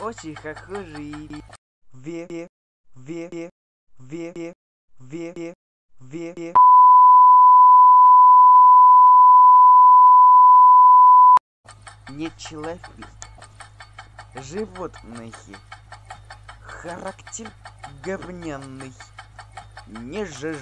Очень похожий. Ве, ве, ве, ве, ве, ве, ве, ве. Не человек. Животные. Характер говняный. Не жж.